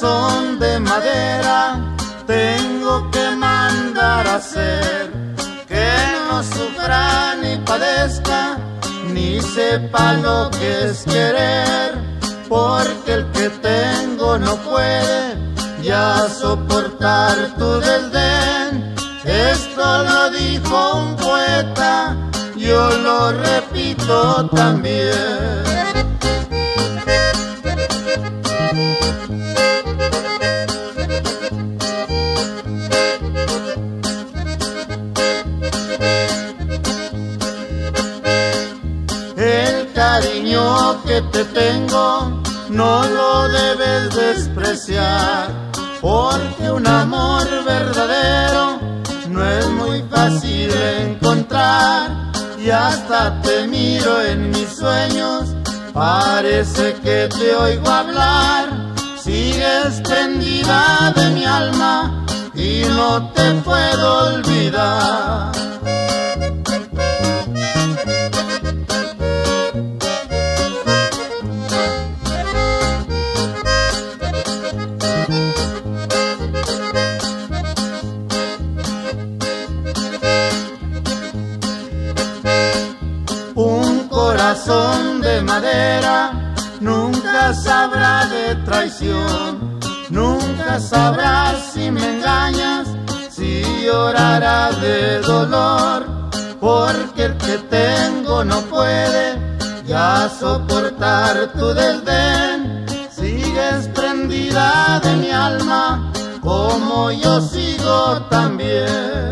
son de madera tengo que mandar a hacer que no sufra ni padezca ni sepa lo que es querer porque el que tengo no puede ya soportar tu desdén. Esto lo dijo un poeta yo lo repito también. Que te tengo no lo debes despreciar, porque un amor verdadero no es muy fácil encontrar. Y hasta te miro en mis sueños, parece que te oigo hablar. Sigues prendida de mi alma y no te puedo olvidar. Corazón de madera nunca sabrá de traición, nunca sabrá si me engañas, si llorará de dolor, porque el que tengo no puede ya soportar tu desdén. Sigues prendida de mi alma, como yo sigo también.